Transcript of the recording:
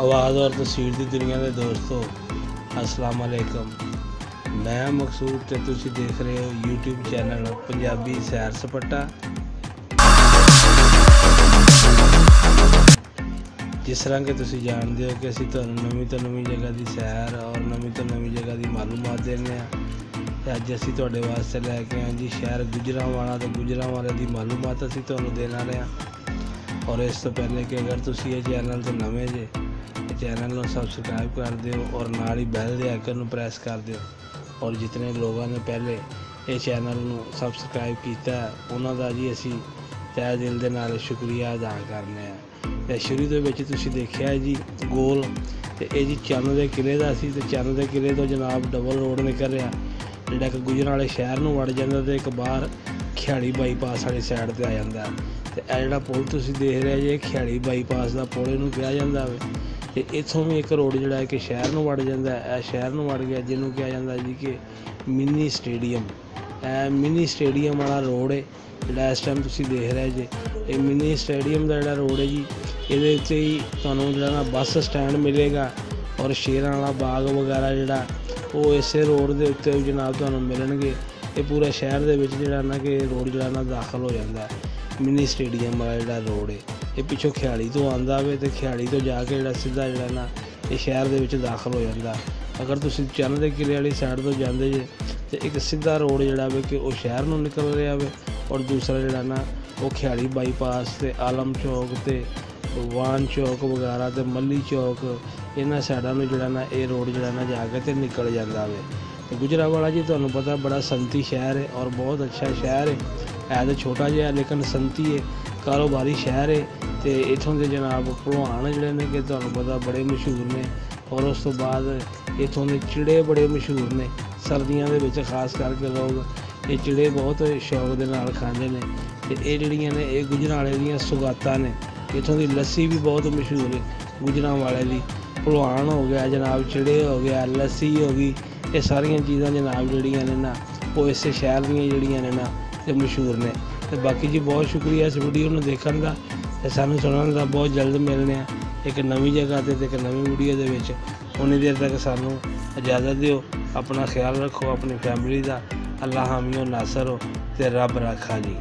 ਆਵਾਜ਼ ਔਰ ਤਸਵੀਰ ਦੀ ਦੁਨੀਆ ਦੇ ਦੋਸਤੋ, ਅਸਲਾਮ ਅਲੈਕਮ। ਮੈਂ ਮਕਸੂਦ ਤੇ ਤੁਸੀਂ ਦੇਖ ਰਹੇ ਹੋ YouTube ਚੈਨਲ ਪੰਜਾਬੀ ਸੈਰ ਸਪਾਟਾ। ਜਿਸ ਤਰ੍ਹਾਂ ਕਿ ਤੁਸੀਂ ਜਾਣਦੇ ਹੋ ਕਿ ਅਸੀਂ ਤੁਹਾਨੂੰ ਨਵੀਂ ਤੋਂ ਨਵੀਂ ਜਗ੍ਹਾ ਦੀ ਸੈਰ ਔਰ ਨਵੀਂ ਤੋਂ ਨਵੀਂ ਜਗ੍ਹਾ ਦੀ ਮਾਲੂਮਾਤ ਦਿੰਦੇ ਹਾਂ। ਤੇ ਅੱਜ ਅਸੀਂ ਤੁਹਾਡੇ ਵਾਸਤੇ ਲੈ ਕੇ ਆਏ ਜੀ ਸ਼ਹਿਰ ਗੁਜਰਾਂਵਾਲਾ ਤੇ ਗੁਜਰਾਂਵਾਲੇ ਦੀ ਮਾਲੂਮਾਤ ਅਸੀਂ ਤੁਹਾਨੂੰ ਦੇਣ ਵਾਲੇ ਹਾਂ। ਔਰ ਇਸ ਤੋਂ ਪਹਿਲੇ ਕਿ ਅਗਰ ਤੁਸੀਂ ਇਹ ਚੈਨਲ ਤੇ ਨਵੇਂ ਜੇ ਚੈਨਲ ਨੂੰ ਸਬਸਕ੍ਰਾਈਬ ਕਰ ਦਿਓ ਔਰ ਨਾਲ ਹੀ ਬੈਲ ਦੇ ਆਈਕਨ ਨੂੰ ਪ੍ਰੈਸ ਕਰ ਦਿਓ। ਔਰ ਜਿਤਨੇ ਲੋਕਾਂ ਨੇ ਪਹਿਲੇ ਇਹ ਚੈਨਲ ਨੂੰ ਸਬਸਕ੍ਰਾਈਬ ਕੀਤਾ, ਉਹਨਾਂ ਦਾ ਜੀ ਅਸੀਂ ਤਹਿ ਦਿਲ ਦੇ ਨਾਲ ਸ਼ੁਕਰੀਆ ਅਦਾ ਕਰਨੇ ਆ। ਤੇ ਸ਼ੁਰੂ ਦੇ ਵਿੱਚ ਤੁਸੀਂ ਦੇਖਿਆ ਜੀ ਗੋਲ, ਤੇ ਇਹ ਜੀ ਚੰਨ ਦੇ ਕਿਲੇ ਦਾ ਸੀ ਤੇ ਚੰਨ ਦੇ ਕਿਲੇ ਤੋਂ ਜਨਾਬ ਡਬਲ ਰੋਡ ਨਿਕਲ ਰਿਹਾ। ਜਿਹੜਾ ਕਿ ਗੁਜਰ ਵਾਲੇ ਸ਼ਹਿਰ ਨੂੰ ਵੜ ਜਾਂਦਾ ਤੇ ਇੱਕ ਬਾਹਰ ਖਿਆਲੀ ਬਾਈਪਾਸ ਵਾਲੀ ਸਾਈਡ ਤੇ ਆ ਜਾਂਦਾ। ਹੈ। ਤੇ ਇਹ ਜਿਹੜਾ ਪੁਲ ਤੁਸੀਂ ਦੇਖ ਰਹੇ ਜੇ ਖਿਆਲੀ ਬਾਈਪਾਸ ਦਾ ਪੁਲ ਇਹਨੂੰ ਕਿਹਾ ਜਾਂਦਾ ਵੇ। ਤੇ ਇੱਥੋਂ ਵੀ ਇੱਕ ਰੋਡ ਜਿਹੜਾ ਹੈ ਕਿ ਸ਼ਹਿਰ ਨੂੰ ਵੜ ਜਾਂਦਾ ਹੈ। ਇਹ ਸ਼ਹਿਰ ਨੂੰ ਵੜ ਗਿਆ, ਜਿਹਨੂੰ ਕਿਹਾ ਜਾਂਦਾ ਜੀ ਕਿ ਮਿੰਨੀ ਸਟੇਡੀਅਮ। ਇਹ ਮਿੰਨੀ ਸਟੇਡੀਅਮ ਵਾਲਾ ਰੋਡ ਹੈ, ਜਿਹੜਾ ਇਸ ਟਾਈਮ ਤੁਸੀਂ ਦੇਖ ਰਹੇ ਜੇ। ਇਹ ਮਿੰਨੀ ਸਟੇਡੀਅਮ ਦਾ ਜਿਹੜਾ ਰੋਡ ਹੈ ਜੀ, ਇਹਦੇ ਉੱਤੇ ਹੀ ਤੁਹਾਨੂੰ ਜਿਹੜਾ ਨਾ ਬੱਸ ਸਟੈਂਡ ਮਿਲੇਗਾ ਔਰ ਸ਼ੇਰਾਂ ਵਾਲਾ ਬਾਗ ਵਗੈਰਾ ਜਿਹੜਾ, ਉਹ ਇਸੇ ਰੋਡ ਦੇ ਉੱਤੇ ਜਨਾਬ ਤੁਹਾਨੂੰ ਮਿਲਣਗੇ। ਇਹ ਪੂਰਾ ਸ਼ਹਿਰ ਦੇ ਵਿੱਚ ਜਿਹੜਾ ਨਾ ਕਿ ਰੋਡ ਜਿਹੜਾ ਨਾ ਦਾਖਲ ਹੋ ਜਾਂਦਾ ਮਿੰਨੀ ਸਟੇਡੀਅਮ ਵਾਲਾ ਜਿਹੜਾ ਰੋਡ ਹੈ। ਇਹ ਪਿੱਛੋਂ ਖਿਆਲੀ ਤੋਂ ਆਂਦਾ ਵੇ ਤੇ ਖਿਆਲੀ ਤੋਂ ਜਾ ਕੇ ਜਿਹੜਾ ਸਿੱਧਾ ਜਿਹੜਾ ਨਾ ਇਹ ਸ਼ਹਿਰ ਦੇ ਵਿੱਚ ਦਾਖਲ ਹੋ ਜਾਂਦਾ। ਅਗਰ ਤੁਸੀਂ ਚੰਨ ਦੇ ਕਿਲੇ ਵਾਲੀ ਸਾਈਡ ਤੋਂ ਜਾਂਦੇ ਜੇ, ਤੇ ਇੱਕ ਸਿੱਧਾ ਰੋਡ ਜਿਹੜਾ ਵੇ ਕਿ ਉਹ ਸ਼ਹਿਰ ਨੂੰ ਨਿਕਲ ਰਿਹਾ ਵੇ ਔਰ ਦੂਸਰਾ ਜਿਹੜਾ ਨਾ ਉਹ ਖਿਆਲੀ ਬਾਈਪਾਸ ਤੇ ਆਲਮ ਚੌਕ ਤੇ ਵਾਨ ਚੌਕ ਵਗੈਰਾ ਤੇ ਮੱਲੀ ਚੌਕ, ਇਹਨਾਂ ਸਾਈਡਾਂ ਨੂੰ ਜਿਹੜਾ ਨਾ ਇਹ ਰੋਡ ਜਿਹੜਾ ਨਾ ਜਾ ਕੇ ਤੇ ਨਿਕਲ ਜਾਂਦਾ ਵੇ। ਤੇ ਗੁਜਰਾਵਾਲਾ ਜੀ, ਤੁਹਾਨੂੰ ਪਤਾ ਬੜਾ ਸੰਤੀ ਸ਼ਹਿਰ ਹੈ ਔਰ ਬਹੁਤ ਅੱਛਾ ਸ਼ਹਿਰ ਹੈ ਹੈ ਤਾਂ ਛੋਟਾ ਜਿਹਾ, ਲੇਕਿਨ ਸੰਤੀ ਹੈ ਕਾਰੋਬਾਰੀ ਸ਼ਹਿਰ ਹੈ ਤੇ ਇਥੋਂ ਦੇ ਜਨਾਬ ਭਲਵਾਨ ਜਿਹੜੇ ਨੇ ਕਿ ਤੁਹਾਨੂੰ ਪਤਾ ਬੜੇ ਮਸ਼ਹੂਰ ਨੇ ਔਰ ਉਸ ਤੋਂ ਬਾਅਦ ਇਥੋਂ ਦੇ ਚਿੜੇ ਬੜੇ ਮਸ਼ਹੂਰ ਨੇ ਸਰਦੀਆਂ ਦੇ ਵਿੱਚ ਖਾਸ ਕਰਕੇ ਲੋਕ ਇਹ ਚਿੜੇ ਬਹੁਤ ਸ਼ੌਕ ਦੇ ਨਾਲ ਖਾਂਦੇ ਨੇ ਤੇ ਇਹ ਜਿਹੜੀਆਂ ਨੇ ਇਹ ਗੁਜਰਾਂਵਾਲੇ ਦੀਆਂ ਸੁਗਾਤਾਂ ਨੇ, ਇਥੋਂ ਦੀ ਲੱਸੀ ਵੀ ਬਹੁਤ ਮਸ਼ਹੂਰ ਹੈ ਗੁਜਰਾਂਵਾਲੇ ਦੀ। ਭਲਵਾਨ ਹੋ ਗਿਆ, ਜਨਾਬ ਚਿੜੇ ਹੋ ਗਿਆ, ਲੱਸੀ ਹੋ ਗਈ, ਇਹ ਸਾਰੀਆਂ ਚੀਜ਼ਾਂ ਜਨਾਬ ਜਿਹੜੀਆਂ ਨੇ ਨਾ, ਉਹ ਇਸੇ ਸ਼ਹਿਰ ਦੀਆਂ ਜਿਹੜੀਆਂ ਨੇ ਨਾ, ਇਹ ਮਸ਼ਹੂਰ ਨੇ। ਤੇ ਬਾਕੀ ਜੀ ਬਹੁਤ ਸ਼ੁਕਰੀਆ ਇਸ ਵੀਡੀਓ ਨੂੰ ਦੇਖਣ ਦਾ ਤੇ ਸਾਨੂੰ ਸੁਣਨ ਦਾ ਬਹੁਤ ਜਲਦ ਮਿਲਣੇ ਆ ਇੱਕ ਨਵੀਂ ਜਗ੍ਹਾ ਤੇ ਤੇ ਇੱਕ ਨਵੀਂ ਵੀਡੀਓ ਦੇ ਵਿੱਚ। ਉਨੀ ਦੇਰ ਤੱਕ ਸਾਨੂੰ ਇਜਾਜ਼ਤ ਦਿਓ, ਆਪਣਾ ਖਿਆਲ ਰੱਖੋ, ਆਪਣੀ ਫੈਮਿਲੀ ਦਾ। ਅੱਲਾਹ ਹਾਮੀਓ ਨਾਸਰ ਹੋ ਤੇ ਰੱਬ ਰਾਖਾ ਜੀ।